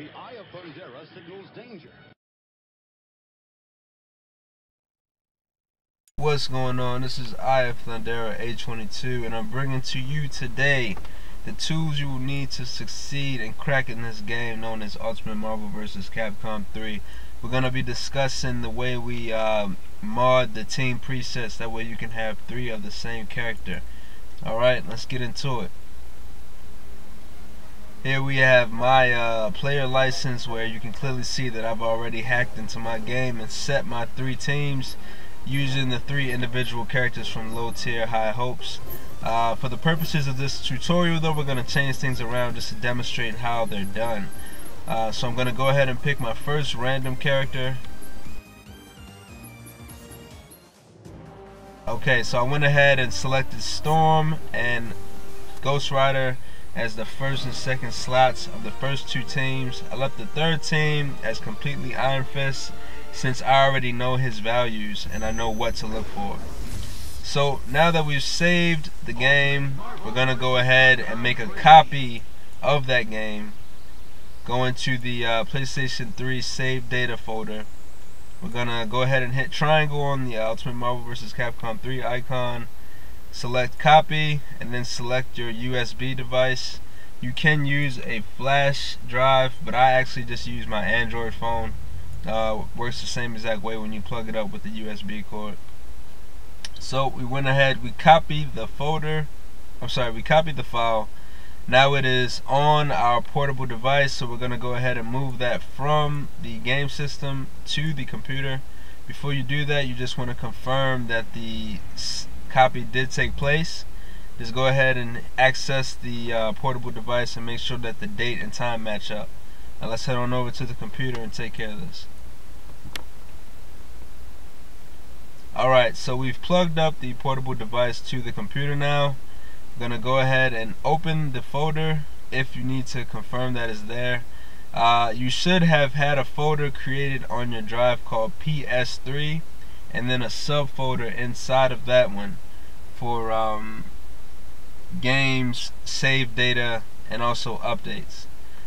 The Eye of Thundera signals danger. What's going on? This is Eye of Thundera 822 and I'm bringing to you today the tools you will need to succeed in cracking this game known as Ultimate Marvel vs. Capcom 3. We're going to be discussing the way we uh, mod the team presets that way you can have three of the same character. Alright, let's get into it. Here we have my uh, player license where you can clearly see that I've already hacked into my game and set my three teams using the three individual characters from low tier high hopes. Uh, for the purposes of this tutorial though we're going to change things around just to demonstrate how they're done. Uh, so I'm going to go ahead and pick my first random character. Okay so I went ahead and selected Storm and Ghost Rider as the first and second slots of the first two teams. I left the third team as completely Iron Fist since I already know his values and I know what to look for. So now that we've saved the game, we're to go ahead and make a copy of that game. Go into the uh, PlayStation 3 save data folder. We're to go ahead and hit triangle on the Ultimate Marvel vs. Capcom 3 icon. Select copy and then select your USB device. You can use a flash drive, but I actually just use my Android phone uh, works the same exact way when you plug it up with the USB cord. So we went ahead, we copied the folder, I'm sorry, we copied the file. Now it is on our portable device, so we're going to go ahead and move that from the game system to the computer. Before you do that, you just want to confirm that the copy did take place. Just go ahead and access the uh, portable device and make sure that the date and time match up. Now let's head on over to the computer and take care of this. Alright, so we've plugged up the portable device to the computer now. I'm to go ahead and open the folder if you need to confirm that is there. Uh, you should have had a folder created on your drive called PS3 and then a subfolder inside of that one for um, games, save data, and also updates.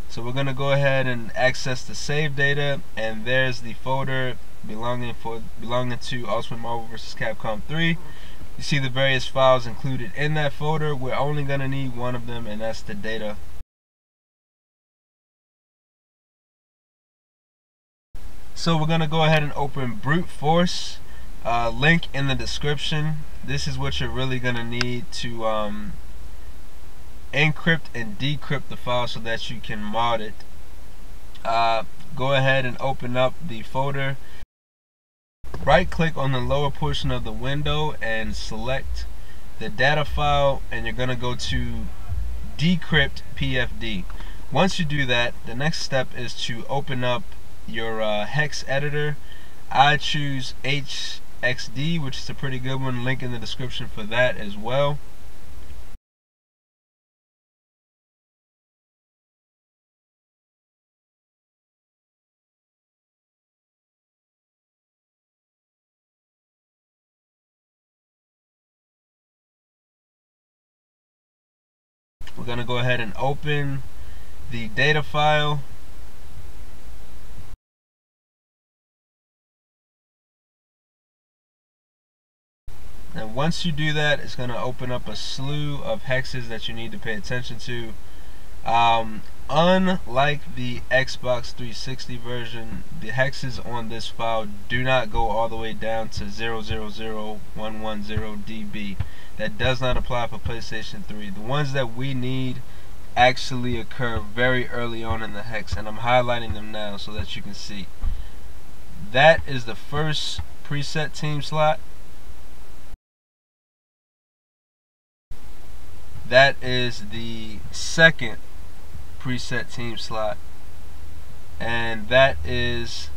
So we're going to go ahead and access the save data and there's the folder belonging for belonging to Ultimate Marvel vs. Capcom 3. You see the various files included in that folder. We're only going to need one of them and that's the data. So we're going to go ahead and open Brute Force. Uh, link in the description. This is what you're really going to need to um, encrypt and decrypt the file so that you can mod it. Uh, go ahead and open up the folder. Right click on the lower portion of the window and select the data file and you're going to go to decrypt PFD. Once you do that, the next step is to open up your uh, hex editor. I choose HXD, which is a pretty good one. Link in the description for that as well. we're going to go ahead and open the data file and once you do that it's going to open up a slew of hexes that you need to pay attention to um, unlike the Xbox 360 version the hexes on this file do not go all the way down to 000110dB that does not apply for PlayStation 3. The ones that we need actually occur very early on in the hex and I'm highlighting them now so that you can see. That is the first preset team slot. That is the second preset team slot. And that is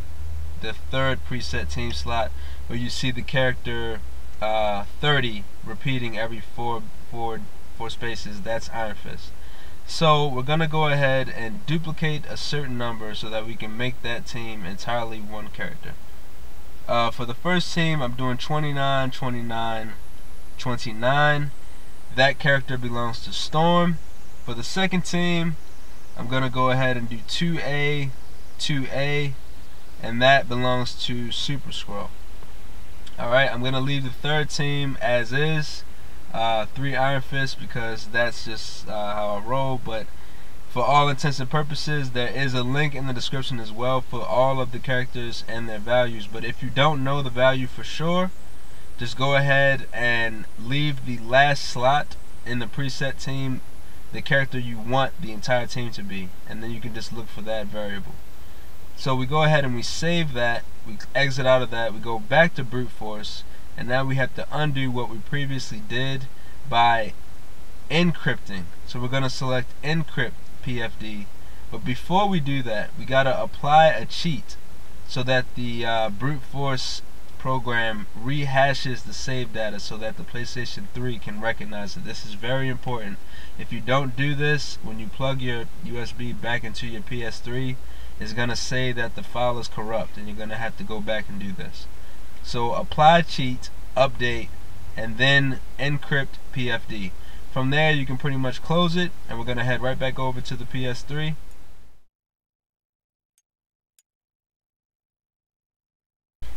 the third preset team slot where you see the character uh, 30 repeating every four, four, four spaces, that's Iron Fist. So we're going to go ahead and duplicate a certain number so that we can make that team entirely one character. Uh, for the first team, I'm doing 29, 29, 29. That character belongs to Storm. For the second team, I'm gonna go ahead and do 2A, 2A, and that belongs to Super Skrull. Alright, I'm gonna leave the third team as is. Uh, three Iron Fists because that's just uh, how I roll, but for all intents and purposes, there is a link in the description as well for all of the characters and their values. But if you don't know the value for sure, just go ahead and leave the last slot in the preset team the character you want the entire team to be and then you can just look for that variable. So we go ahead and we save that we exit out of that we go back to brute force and now we have to undo what we previously did by encrypting. So we're going to select encrypt PFD but before we do that we got to apply a cheat so that the uh, brute force program rehashes the save data so that the PlayStation 3 can recognize it. This is very important. If you don't do this, when you plug your USB back into your PS3, it's going to say that the file is corrupt and you're going to have to go back and do this. So apply cheat, update, and then encrypt PFD. From there you can pretty much close it and we're going to head right back over to the PS3.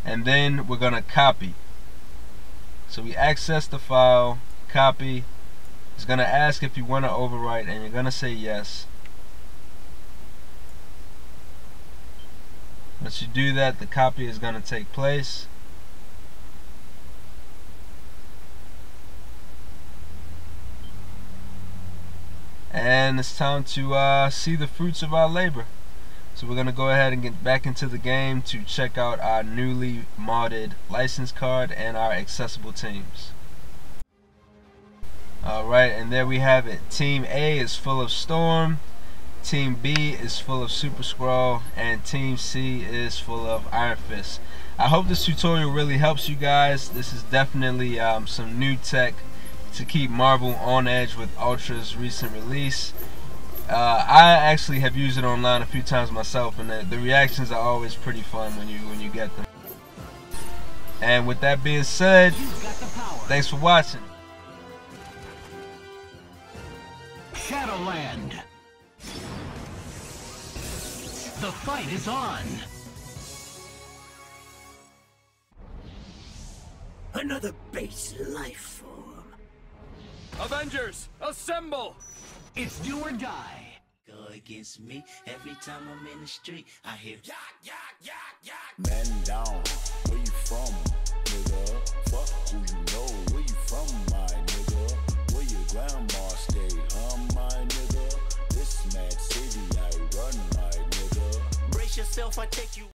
And then we're gonna copy. So we access the file copy. It's gonna ask if you want to overwrite and you're gonna say yes. Once you do that the copy is gonna take place. And it's time to uh, see the fruits of our labor so we're going to go ahead and get back into the game to check out our newly modded license card and our accessible teams. Alright, and there we have it. Team A is full of Storm, Team B is full of Super Skrull, and Team C is full of Iron Fist. I hope this tutorial really helps you guys. This is definitely um, some new tech to keep Marvel on edge with Ultra's recent release. Uh, I actually have used it online a few times myself, and the, the reactions are always pretty fun when you when you get them. And with that being said, thanks for watching. Shadowland. The fight is on. Another base life form. Avengers, assemble! It's do or die. Go against me every time I'm in the street. I hear yak yak yak yak. Man down, where you from, nigga? Fuck who you know, where you from, my nigga? Where your grandma stay, huh, my nigga? This mad city I run, my nigga. Brace yourself, I take you.